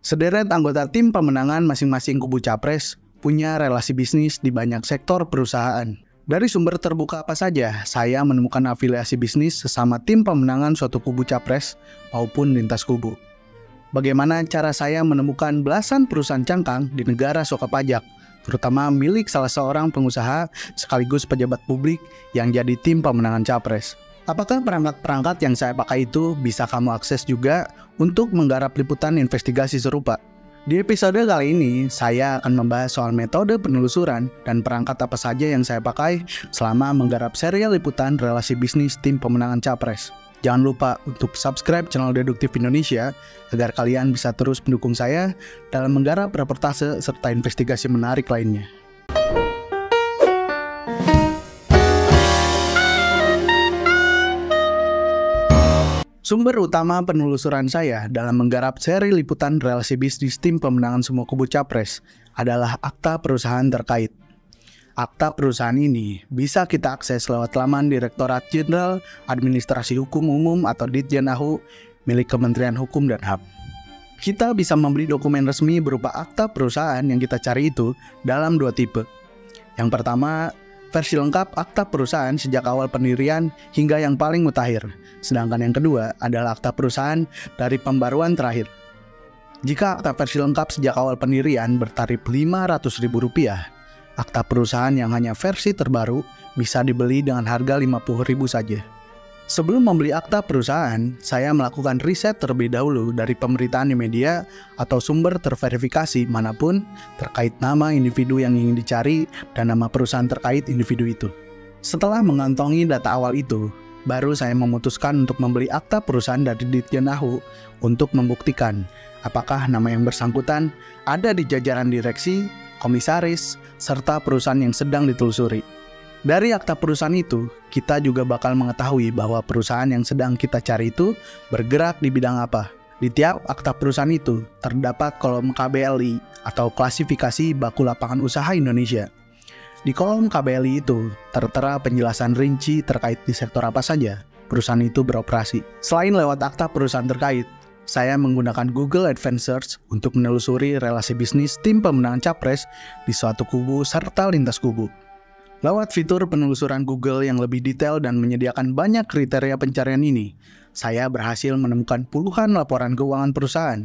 Sederet anggota tim pemenangan masing-masing kubu capres punya relasi bisnis di banyak sektor perusahaan. Dari sumber terbuka apa saja, saya menemukan afiliasi bisnis sesama tim pemenangan suatu kubu capres maupun lintas kubu. Bagaimana cara saya menemukan belasan perusahaan cangkang di negara soka pajak, terutama milik salah seorang pengusaha sekaligus pejabat publik yang jadi tim pemenangan capres. Apakah perangkat-perangkat yang saya pakai itu bisa kamu akses juga untuk menggarap liputan investigasi serupa? Di episode kali ini, saya akan membahas soal metode penelusuran dan perangkat apa saja yang saya pakai selama menggarap serial liputan relasi bisnis tim pemenangan Capres. Jangan lupa untuk subscribe channel Deduktif Indonesia agar kalian bisa terus mendukung saya dalam menggarap reportase serta investigasi menarik lainnya. Sumber utama penelusuran saya dalam menggarap seri liputan relasi bisnis tim pemenangan semua kubu capres adalah akta perusahaan terkait. Akta perusahaan ini bisa kita akses lewat laman Direktorat Jenderal Administrasi Hukum Umum atau Ditjen AHU milik Kementerian Hukum dan HAM. Kita bisa membeli dokumen resmi berupa akta perusahaan yang kita cari itu dalam dua tipe. Yang pertama, versi lengkap akta perusahaan sejak awal pendirian hingga yang paling mutakhir. Sedangkan yang kedua adalah akta perusahaan dari pembaruan terakhir. Jika akta versi lengkap sejak awal pendirian bertarif Rp500.000, akta perusahaan yang hanya versi terbaru bisa dibeli dengan harga Rp50.000 saja. Sebelum membeli akta perusahaan, saya melakukan riset terlebih dahulu dari pemberitaan di media atau sumber terverifikasi mana pun terkait nama individu yang ingin dicari dan nama perusahaan terkait individu itu. Setelah mengantongi data awal itu, baru saya memutuskan untuk membeli akta perusahaan dari Ditjen AHU untuk membuktikan apakah nama yang bersangkutan ada di jajaran direksi, komisaris, serta perusahaan yang sedang ditelusuri. Dari akta perusahaan itu, kita juga bakal mengetahui bahwa perusahaan yang sedang kita cari itu bergerak di bidang apa. Di tiap akta perusahaan itu terdapat kolom KBLI atau klasifikasi baku lapangan usaha Indonesia. Di kolom KBLI itu tertera penjelasan rinci terkait di sektor apa saja perusahaan itu beroperasi. Selain lewat akta perusahaan terkait, saya menggunakan Google Advanced Search untuk menelusuri relasi bisnis tim pemenangan capres di suatu kubu serta lintas kubu. Lewat fitur penelusuran Google yang lebih detail dan menyediakan banyak kriteria pencarian ini, saya berhasil menemukan puluhan laporan keuangan perusahaan,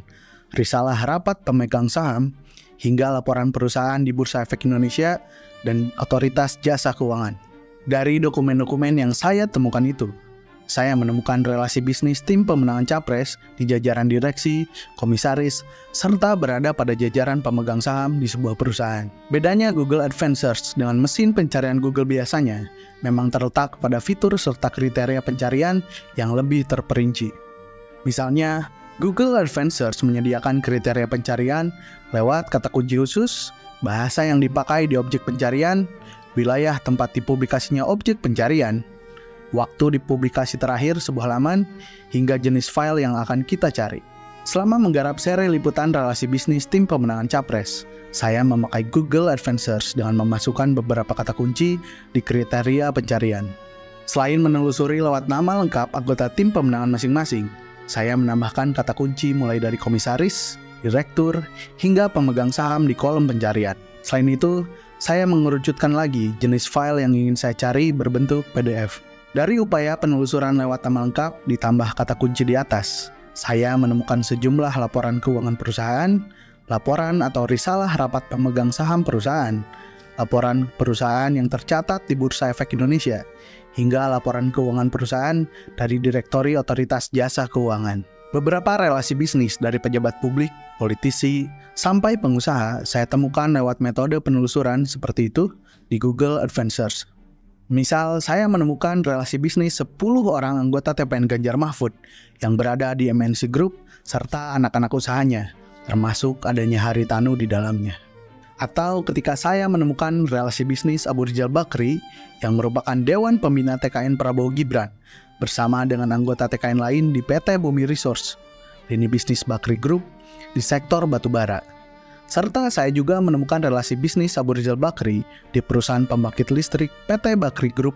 risalah rapat pemegang saham, hingga laporan perusahaan di Bursa Efek Indonesia dan Otoritas Jasa Keuangan. Dari dokumen-dokumen yang saya temukan itu, saya menemukan relasi bisnis tim pemenangan capres di jajaran direksi, komisaris, serta berada pada jajaran pemegang saham di sebuah perusahaan. Bedanya Google Advanced dengan mesin pencarian Google biasanya memang terletak pada fitur serta kriteria pencarian yang lebih terperinci. Misalnya, Google Advanced menyediakan kriteria pencarian lewat kata kunci khusus, bahasa yang dipakai di objek pencarian, wilayah tempat dipublikasinya objek pencarian, waktu dipublikasi terakhir sebuah laman, hingga jenis file yang akan kita cari. Selama menggarap seri liputan relasi bisnis tim pemenangan Capres, saya memakai Google Search dengan memasukkan beberapa kata kunci di kriteria pencarian. Selain menelusuri lewat nama lengkap anggota tim pemenangan masing-masing, saya menambahkan kata kunci mulai dari komisaris, direktur, hingga pemegang saham di kolom pencarian. Selain itu, saya mengerucutkan lagi jenis file yang ingin saya cari berbentuk PDF. Dari upaya penelusuran lewat nama lengkap ditambah kata kunci di atas, saya menemukan sejumlah laporan keuangan perusahaan, laporan atau risalah rapat pemegang saham perusahaan, laporan perusahaan yang tercatat di Bursa Efek Indonesia, hingga laporan keuangan perusahaan dari Direktori Otoritas Jasa Keuangan. Beberapa relasi bisnis dari pejabat publik, politisi, sampai pengusaha saya temukan lewat metode penelusuran seperti itu di Google Search. Misal, saya menemukan relasi bisnis 10 orang anggota TPN Ganjar Mahfud yang berada di MNC Group serta anak-anak usahanya, termasuk adanya Haritanu di dalamnya. Atau ketika saya menemukan relasi bisnis Abu Rizal Bakri yang merupakan Dewan Pembina TKN Prabowo Gibran bersama dengan anggota TKN lain di PT Bumi Resource, lini bisnis Bakri Group di sektor batubara serta saya juga menemukan relasi bisnis Abu Rizal Bakri di perusahaan pembangkit listrik PT Bakri Group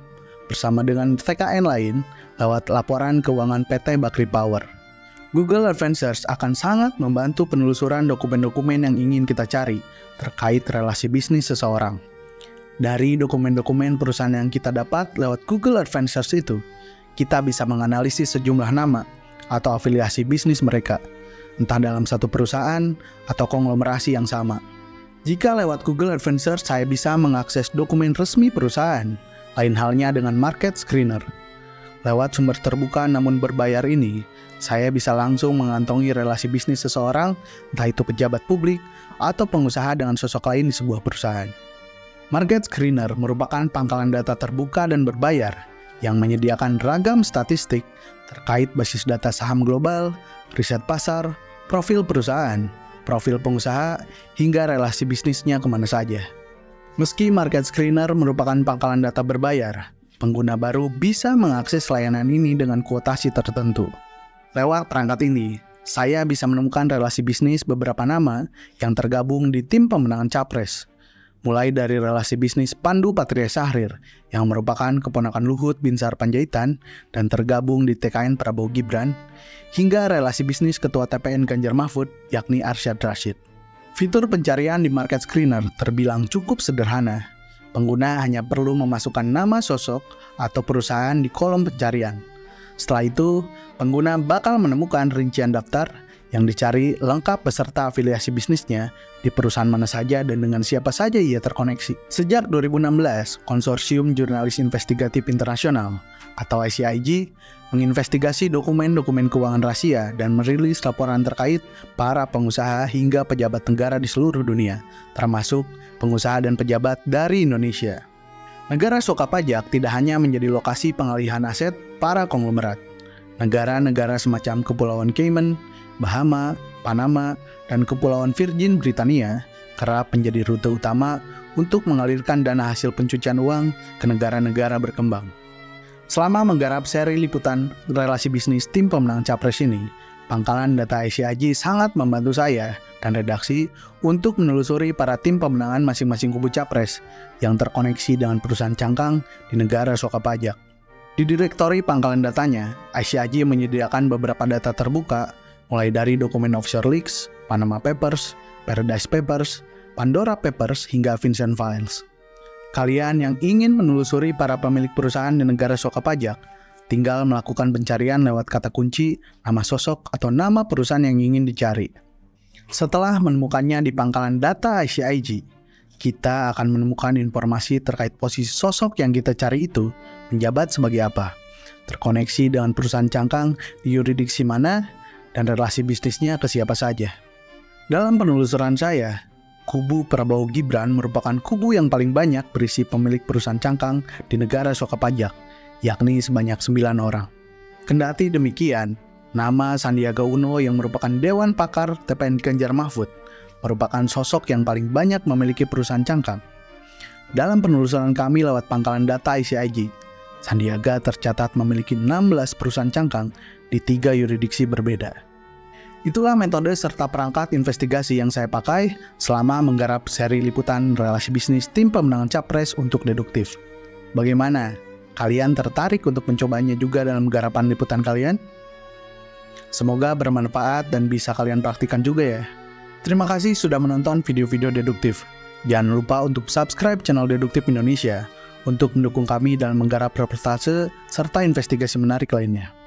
bersama dengan TKN lain lewat laporan keuangan PT Bakri Power. Google Search akan sangat membantu penelusuran dokumen-dokumen yang ingin kita cari terkait relasi bisnis seseorang. Dari dokumen-dokumen perusahaan yang kita dapat lewat Google Search itu, kita bisa menganalisis sejumlah nama atau afiliasi bisnis mereka, entah dalam satu perusahaan atau konglomerasi yang sama. Jika lewat Google Search saya bisa mengakses dokumen resmi perusahaan, lain halnya dengan Market Screener. Lewat sumber terbuka namun berbayar ini, saya bisa langsung mengantongi relasi bisnis seseorang, entah itu pejabat publik atau pengusaha dengan sosok lain di sebuah perusahaan. Market Screener merupakan pangkalan data terbuka dan berbayar yang menyediakan ragam statistik terkait basis data saham global, riset pasar, profil perusahaan, profil pengusaha, hingga relasi bisnisnya ke mana saja. Meski Market Screener merupakan pangkalan data berbayar, pengguna baru bisa mengakses layanan ini dengan kuotasi tertentu. Lewat perangkat ini, saya bisa menemukan relasi bisnis beberapa nama yang tergabung di tim pemenangan Capres. Mulai dari relasi bisnis Pandu Patria Sahrir yang merupakan keponakan Luhut Binsar Panjaitan dan tergabung di TKN Prabowo Gibran, hingga relasi bisnis Ketua TPN Ganjar Mahfud yakni Arsyad Rashid. Fitur pencarian di Market Screener terbilang cukup sederhana. Pengguna hanya perlu memasukkan nama sosok atau perusahaan di kolom pencarian setelah itu, pengguna bakal menemukan rincian daftar yang dicari lengkap beserta afiliasi bisnisnya di perusahaan mana saja dan dengan siapa saja ia terkoneksi. Sejak 2016, Konsorsium Jurnalis Investigatif Internasional atau ICIG menginvestigasi dokumen-dokumen keuangan rahasia dan merilis laporan terkait para pengusaha hingga pejabat negara di seluruh dunia, termasuk pengusaha dan pejabat dari Indonesia. Negara suka pajak tidak hanya menjadi lokasi pengalihan aset para konglomerat. Negara-negara semacam Kepulauan Cayman, Bahama, Panama, dan Kepulauan Virgin Britania kerap menjadi rute utama untuk mengalirkan dana hasil pencucian uang ke negara-negara berkembang. Selama menggarap seri liputan relasi bisnis tim pemenang capres ini, pangkalan data ICIG sangat membantu saya dan redaksi untuk menelusuri para tim pemenangan masing-masing kubu capres yang terkoneksi dengan perusahaan cangkang di negara soka pajak. Di direktori pangkalan datanya, ICIG menyediakan beberapa data terbuka mulai dari dokumen offshore leaks, Panama Papers, Paradise Papers, Pandora Papers, hingga Vincent Files. Kalian yang ingin menelusuri para pemilik perusahaan di negara soka pajak, tinggal melakukan pencarian lewat kata kunci, nama sosok, atau nama perusahaan yang ingin dicari. Setelah menemukannya di pangkalan data ICIG, kita akan menemukan informasi terkait posisi sosok yang kita cari itu menjabat sebagai apa, terkoneksi dengan perusahaan cangkang di yuridiksi mana, dan relasi bisnisnya ke siapa saja. Dalam penelusuran saya, kubu Prabowo Gibran merupakan kubu yang paling banyak berisi pemilik perusahaan cangkang di negara soka pajak, yakni sebanyak 9 orang. Kendati demikian, Nama Sandiaga Uno yang merupakan Dewan Pakar TPN Ganjar Mahfud merupakan sosok yang paling banyak memiliki perusahaan cangkang. Dalam penelusuran kami lewat pangkalan data ICIG, Sandiaga tercatat memiliki 16 perusahaan cangkang di tiga yuridiksi berbeda. Itulah metode serta perangkat investigasi yang saya pakai selama menggarap seri liputan relasi bisnis tim pemenangan capres untuk deduktif. Bagaimana? Kalian tertarik untuk mencobanya juga dalam garapan liputan kalian? Semoga bermanfaat dan bisa kalian praktikan juga ya. Terima kasih sudah menonton video-video deduktif. Jangan lupa untuk subscribe channel Deduktif Indonesia untuk mendukung kami dalam menggarap reportase serta investigasi menarik lainnya.